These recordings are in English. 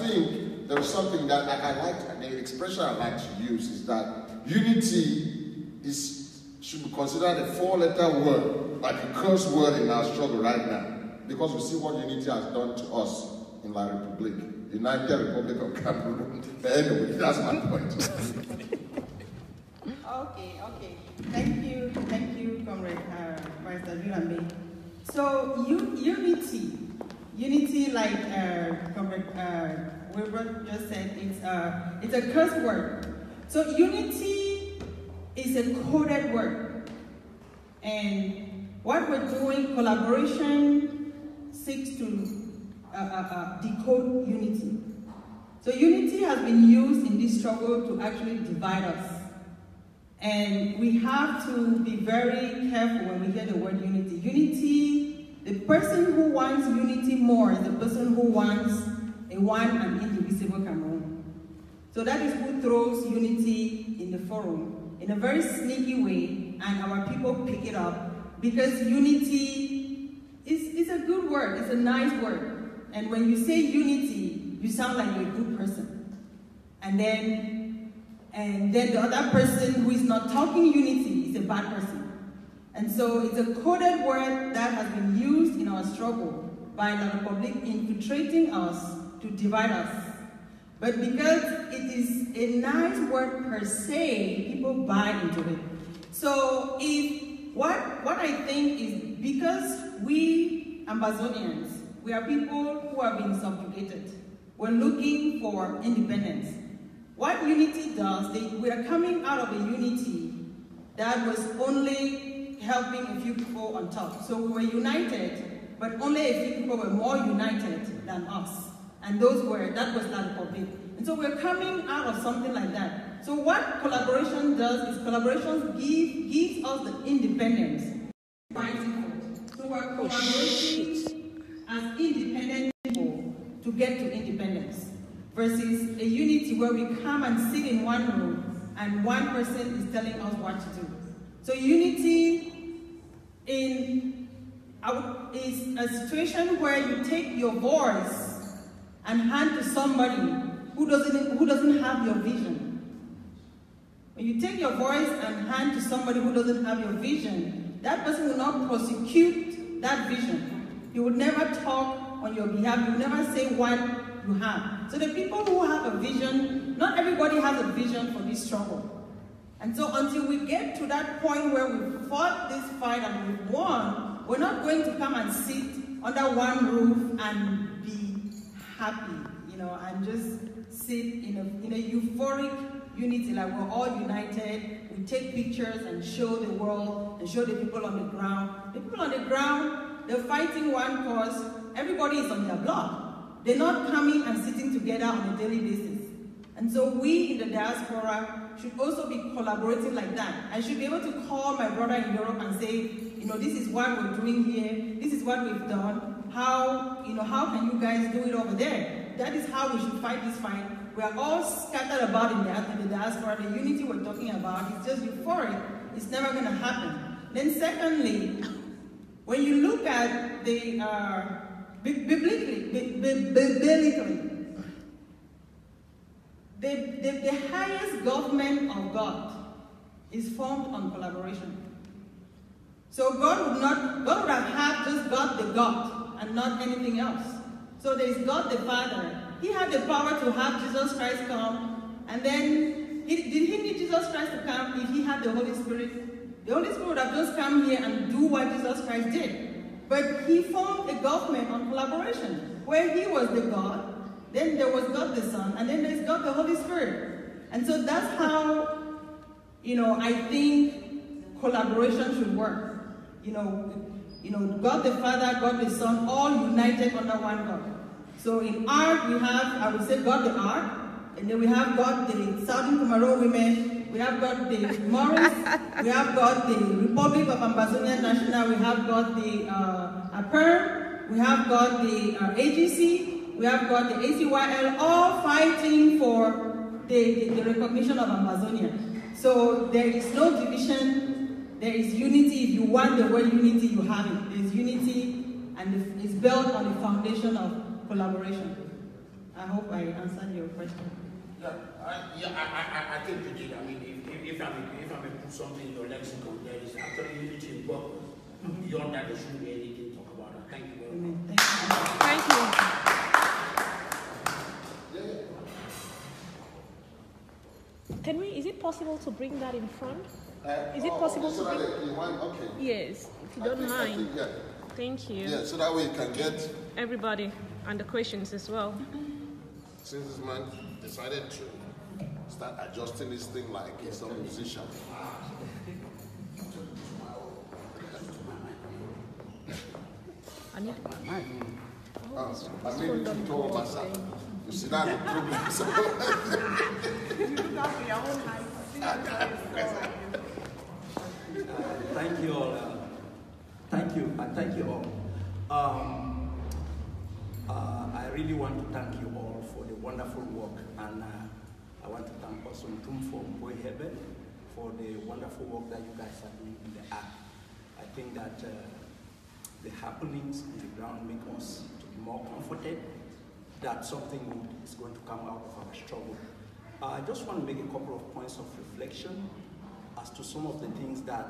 think there's something that I, like, the expression I like to use is that unity is should be considered a four-letter word, like a curse word in our struggle right now, because we see what unity has done to us in La Republic, United Republic of Cameroon. anyway, that's my point. okay, okay. Thank you, thank you, Comrade uh, Vice So, you, unity Unity, like uh, uh, Wilbur just said, it's, uh, it's a curse word. So unity is a coded word. And what we're doing, collaboration seeks to uh, uh, uh, decode unity. So unity has been used in this struggle to actually divide us. And we have to be very careful when we hear the word unity. Unity the person who wants unity more is the person who wants a one and indivisible Cameroon. So that is who throws unity in the forum in a very sneaky way, and our people pick it up because unity is, is a good word, it's a nice word. And when you say unity, you sound like you're a good person. And then, and then the other person who is not talking unity is a bad person. And so it's a coded word that has been used in our struggle by the Republic infiltrating us to divide us. But because it is a nice word per se, people buy into it. So if what, what I think is because we Ambazonians, we are people who are being subjugated. We're looking for independence. What unity does, they, we are coming out of a unity that was only helping a few people on top. So we were united, but only a few people were more united than us. And those were, that was not Republic. And so we're coming out of something like that. So what collaboration does is collaboration give, gives us the independence. So we're oh, collaborating as independent people to get to independence versus a unity where we come and sit in one room and one person is telling us what to do. So unity in is a situation where you take your voice and hand to somebody who doesn't, who doesn't have your vision. When you take your voice and hand to somebody who doesn't have your vision, that person will not prosecute that vision. You would never talk on your behalf. You will never say what you have. So the people who have a vision, not everybody has a vision for this struggle. And so until we get to that point where we fought this fight and we've won, we're not going to come and sit under one roof and be happy, you know, and just sit in a, in a euphoric unity, like we're all united. We take pictures and show the world and show the people on the ground. The people on the ground, they're fighting one cause. Everybody is on their block. They're not coming and sitting together on a daily basis. And so we in the diaspora should also be collaborating like that. I should be able to call my brother in Europe and say, you know, this is what we're doing here, this is what we've done, how, you know, how can you guys do it over there? That is how we should fight this fight. We are all scattered about in the, in the diaspora. The unity we're talking about is just euphoric. It's never going to happen. Then secondly, when you look at the, uh, biblically, biblically, the, the, the highest government of God is formed on collaboration. So God would not, God would have had just God the God and not anything else. So there is God the Father. He had the power to have Jesus Christ come, and then he, did he need Jesus Christ to come if he had the Holy Spirit? The Holy Spirit would have just come here and do what Jesus Christ did. But he formed a government on collaboration, where he was the God, then there was God the Son, and then there's God the Holy Spirit. And so that's how, you know, I think collaboration should work. You know, you know, God the Father, God the Son, all united under one God. So in art, we have, I would say, God the art, and then we have God the Southern Kumaro women, we have God the Morris, we have God the Republic of Ambazonia National, we have God the uh, APERM, we have God the uh, AGC, we have got the ACYL all fighting for the, the, the recognition of Ambazonia. So there is no division, there is unity. If you want the word unity, you have it. There's unity and it's built on the foundation of collaboration. I hope I answered your question. Yeah, I, yeah, I, I, I think you did. I mean, if, if, if I may, if I may put something in your lexicon, there is actually unity in purpose. Mhm. Beyond that, there shouldn't be anything to talk about. it. Thank you very much. Thank you. Thank Can we, is it possible to bring that in front? Uh, Is it oh, possible okay, so to want, okay. Yes, if you I don't think- mind. think, yeah. Thank you. yeah, so that way you can get, Everybody, and the questions as well. since this man decided to start adjusting this thing like he's a musician. I need Uh, I mean, you told myself, see that the problem. So, Thank you all. uh, thank you, and thank you all. Um, uh, I really want to thank you all for the wonderful work, and uh, I want to thank also Tumfo Boy Heaven for the wonderful work that you guys are doing in the app. I think that uh, the happenings on the ground make us to be more comforted that something is going to come out of our struggle. Uh, I just want to make a couple of points of reflection as to some of the things that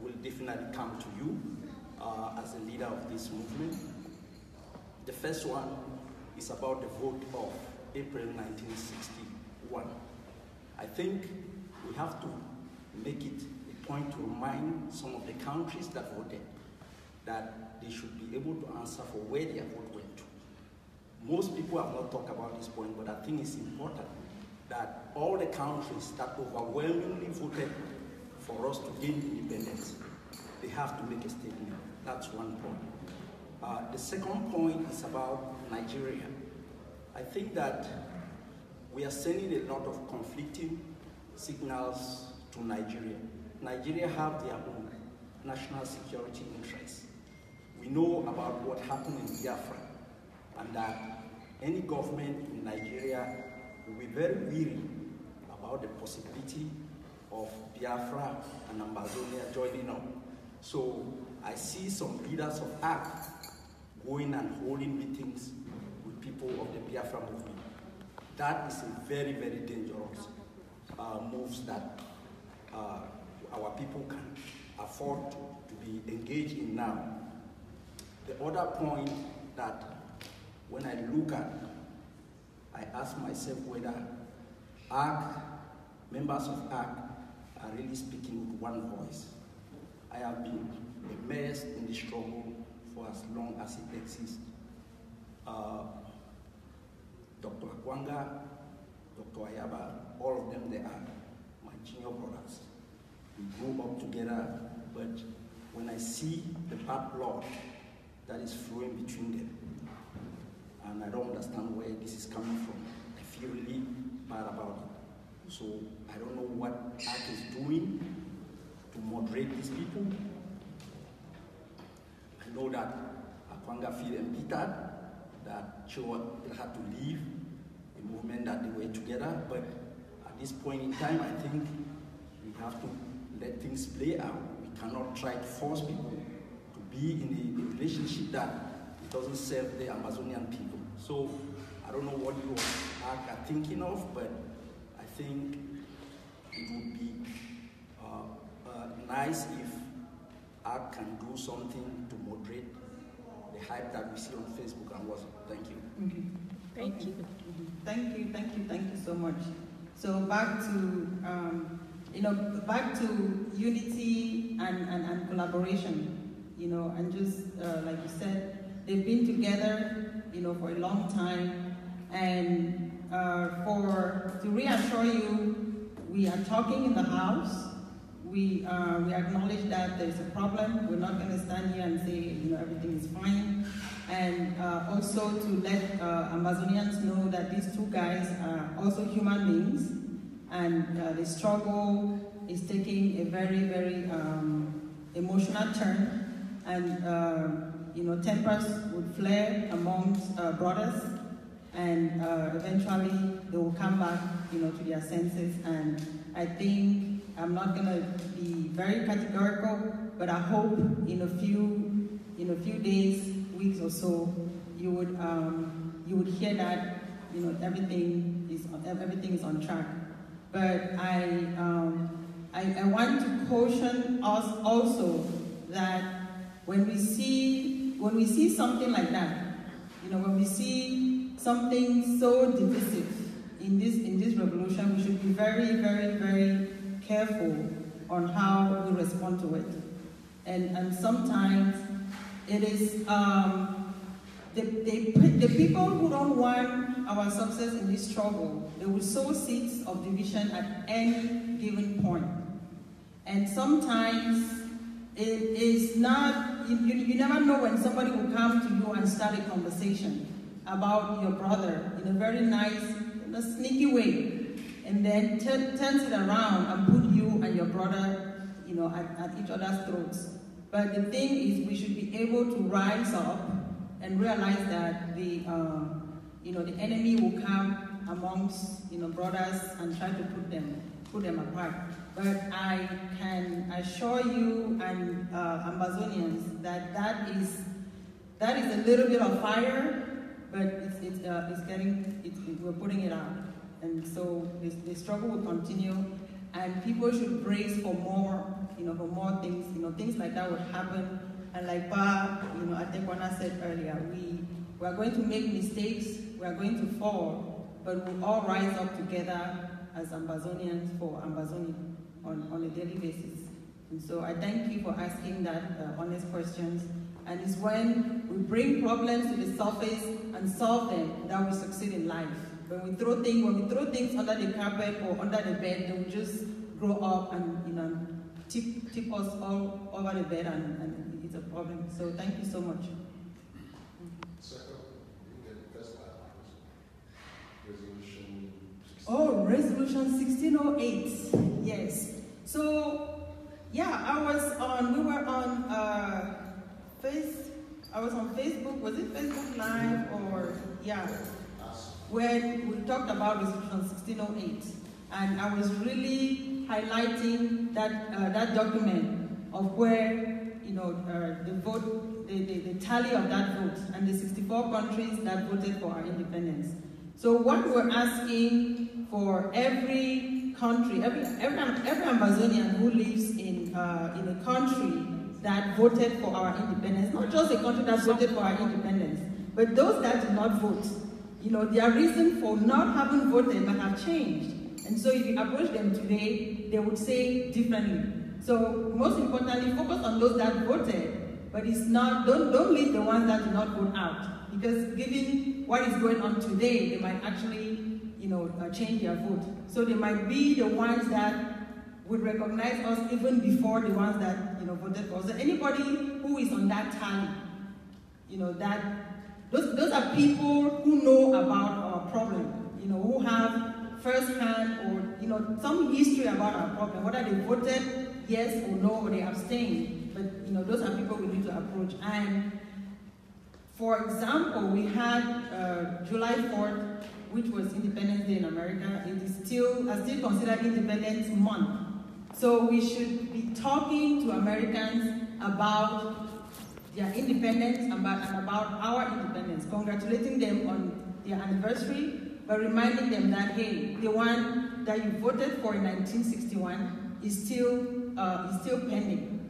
will definitely come to you uh, as a leader of this movement. The first one is about the vote of April 1961. I think we have to make it a point to remind some of the countries that voted that they should be able to answer for where their vote. Most people have not talked about this point, but I think it's important that all the countries that overwhelmingly voted for us to gain independence, they have to make a statement. That's one point. Uh, the second point is about Nigeria. I think that we are sending a lot of conflicting signals to Nigeria. Nigeria have their own national security interests. We know about what happened in Biafra and that any government in Nigeria will be very weary about the possibility of Biafra and Ambazonia joining up. So I see some leaders of ACT going and holding meetings with people of the Biafra movement. That is a very, very dangerous uh, moves that uh, our people can afford to, to be engaged in now. The other point that when I look at, I ask myself whether ARC, members of ARC, are really speaking with one voice. I have been immersed in the struggle for as long as it exists. Uh, Dr. Akwanga, Dr. Ayaba, all of them, they are my junior brothers. We grew up together, but when I see the blood that is flowing between them, and I don't understand where this is coming from, I feel really bad about it. So I don't know what ARC is doing to moderate these people. I know that Akwanga feel embittered that Chua had to leave the movement that they were together, but at this point in time, I think we have to let things play out. We cannot try to force people to be in a relationship that doesn't serve the Ambazonian people. So I don't know what you are thinking of, but I think it would be uh, uh, nice if ARC can do something to moderate the hype that we see on Facebook and WhatsApp. Thank you. Okay. Thank Okay. you. Thank you, thank you, thank you so much. So back to, um, you know, back to unity and, and, and collaboration, you know, and just uh, like you said, they've been together, you know, for a long time. And uh, for, to reassure you, we are talking in the house. We, uh, we acknowledge that there's a problem. We're not going to stand here and say, you know, everything is fine. And uh, also to let uh, Ambazonians know that these two guys are also human beings, and uh, the struggle is taking a very, very um, emotional turn, and uh, you know, tempers would flare amongst uh, brothers, and uh, eventually they will come back, you know, to their senses. And I think I'm not going to be very categorical, but I hope in a few, in a few days, weeks or so, you would um, you would hear that you know, everything is everything is on track. But I, um, I, I want to caution us also that when we see when we see something like that, you know, when we see something so divisive in this in this revolution, we should be very, very, very careful on how we respond to it. And and sometimes it is um, the, the, the people who don't want our success in this struggle, they will sow seeds of division at any given point. And sometimes it is not, you, you, never know when somebody will come to you and start a conversation about your brother in a very nice, in a sneaky way, and then turn, turns it around and put you and your brother, you know, at, at each other's throats. But the thing is, we should be able to rise up and realize that the, uh, you know, the enemy will come amongst, you know, brothers and try to put them, put them apart. But I can assure you and uh, Ambazonians that that is, that is a little bit of fire, but it's, it's, uh, it's getting, it's, we're putting it out. And so the struggle will continue, and people should brace for more, you know, for more things, you know, things like that would happen. And like Pa, you know, I think Wana said earlier, we, we are going to make mistakes, we are going to fall, but we'll all rise up together as Ambazonians for Ambazonia on, on a daily basis. And so I thank you for asking that uh, honest questions. And it's when we bring problems to the surface and solve them that we succeed in life. When we throw things, when we throw things under the carpet or under the bed, will just grow up and you know tip, tip us all over the bed and, and it's a problem. So thank you so much. Oh, resolution 1608. Yes. So, yeah, I was on, we were on uh, Face, I was on Facebook, was it Facebook Live or, yeah, when we talked about resolution 1608. And I was really highlighting that, uh, that document of where, you know, uh, the vote, the, the, the tally of that vote and the 64 countries that voted for our independence. So what we're asking for every country, every, every, every Ambazonian who lives in, uh, in a country that voted for our independence, not just a country that voted for our independence, but those that did not vote, you know, their reason for not having voted might have changed. And so if you approach them today, they would say differently. So most importantly, focus on those that voted, but it's not, don't, don't leave the ones that did not vote out. Because given what is going on today, they might actually, you know, uh, change their vote. So they might be the ones that would recognize us even before the ones that, you know, voted for us. So anybody who is on that tally, you know, that, those, those are people who know about our problem, you know, who have first-hand or, you know, some history about our problem, whether they voted yes or no, or they abstained. But, you know, those are people we need to approach. And for example, we had uh, July 4th, which was Independence Day in America. It is still, uh, still considered Independence Month. So we should be talking to Americans about their independence and about, and about our independence, congratulating them on their anniversary, but reminding them that, hey, the one that you voted for in 1961 is still, uh, is still pending.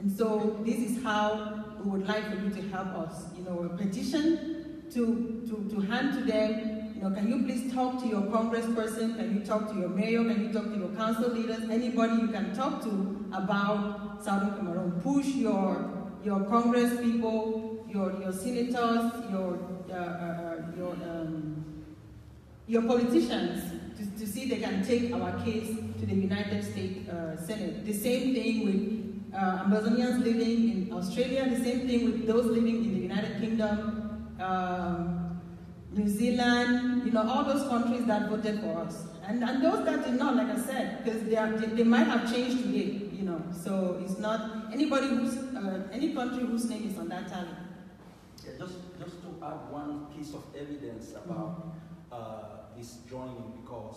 And so this is how we would like for you to help us. You know, a petition to, to, to hand to them, you know, can you please talk to your congressperson, can you talk to your mayor, can you talk to your council leaders, anybody you can talk to about Southern Cameroon. Push your, your congress people, your, your senators, your, uh, uh, your, um, your politicians to, to see they can take our case to the United States uh, Senate. The same thing with uh, Ambazonians living in Australia, the same thing with those living in the United Kingdom, um, New Zealand, you know, all those countries that voted for us. And, and those that did not, like I said, because they, are, they, they, might have changed today, you know, so it's not anybody who's, uh, any country whose name is on that tally. Yeah, just, just to add one piece of evidence about uh, this joining, because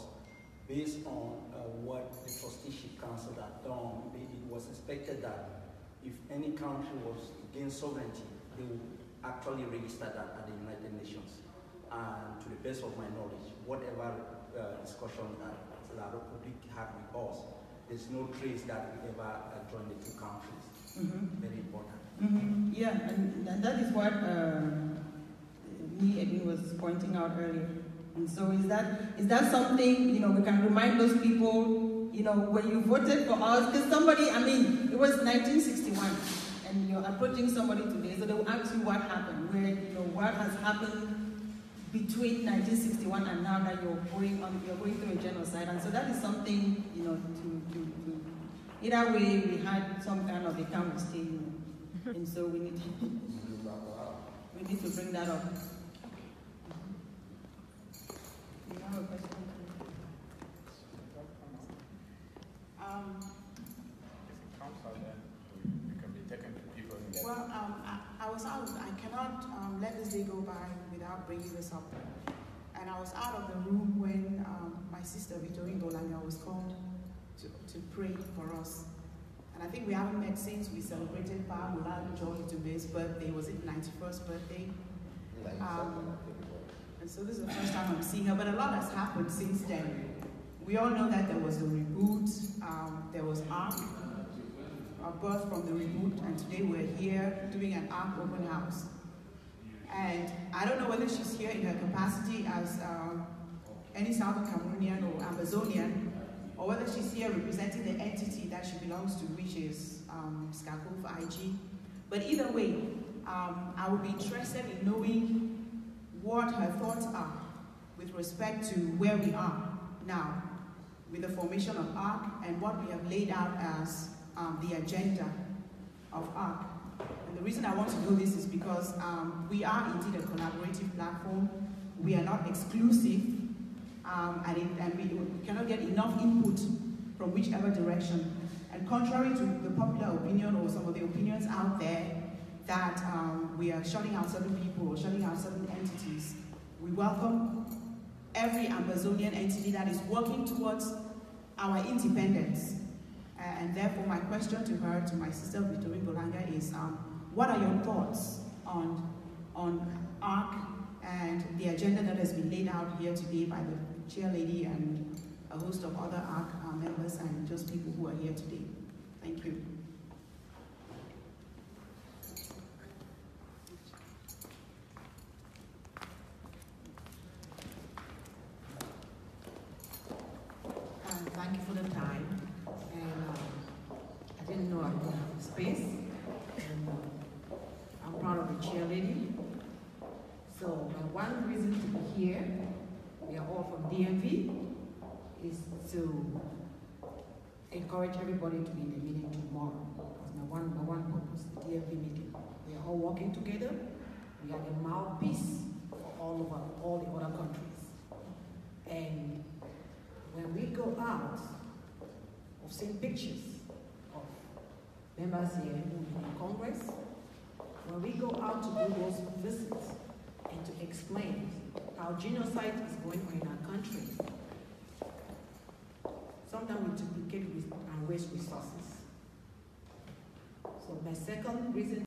based on uh, what the trusteeship council had done, it, was expected that if any country was gain sovereignty, they would actually register that at the United Nations. And to the best of my knowledge, whatever uh, discussion that La Republic had with us, there's no trace that we ever uh, joined the two countries. Mhm. Very important. Mhm. Yeah, and, and that is what um, me Edwin was pointing out earlier. And so is that is that something you know we can remind those people you know when you voted for us because somebody I mean it was 1961 and you're approaching somebody today so they will ask you what happened where you know what has happened between 1961 and now that you're going on you're going through a genocide and so that is something you know to, to, to either way we had some kind of a camp stay you know and so we need we need to bring that up. You have a question? Um, council then we can be taken to people and get well, um, I, I was out, I cannot this day go by without bringing this up. And I was out of the room when um, my sister Victorine Bolanga was called to, to pray for us. And I think we haven't met since we celebrated Pa Mulal Joy Dube's birthday, was it 91st birthday? Um, and so this is the first time I'm seeing her, but a lot has happened since then. We all know that there was a reboot, um, there was ARC, a birth from the reboot, and today we're here doing an ARC open house. And I don't know whether she's here in her capacity as um, any Southern Cameroonian or Ambazonian, or whether she's here representing the entity that she belongs to, which is um, IG. But either way, um, I would be interested in knowing what her thoughts are with respect to where we are now with the formation of ARC and what we have laid out as um, the agenda of ARC. The reason I want to do this is because um, we are indeed a collaborative platform. We are not exclusive, um, and, it, and we, we cannot get enough input from whichever direction. And contrary to the popular opinion or some of the opinions out there that um, we are shutting out certain people or shutting out certain entities, we welcome every Ambazonian entity that is working towards our independence. Uh, and therefore, my question to her, to my sister Victorine Bolanga, is um, what are your thoughts on, on ARC and the agenda that has been laid out here today by the chair lady and a host of other ARC uh, members and just people who are here today? Thank you. Uh, thank you for the time. And um, I didn't know I would have the space. And uh, I'm proud of the cheerleading. So my one reason to be here, we are all from DMV, is to encourage everybody to be in the meeting tomorrow. That's my one, my one purpose, the DMV meeting. We are all working together. We are the mouthpiece for all over all the other countries. And when we go out, we've seen pictures of members here in Congress. When we go out to do those visits and to explain how genocide is going on in our country, sometimes we duplicate and waste resources. So my second reason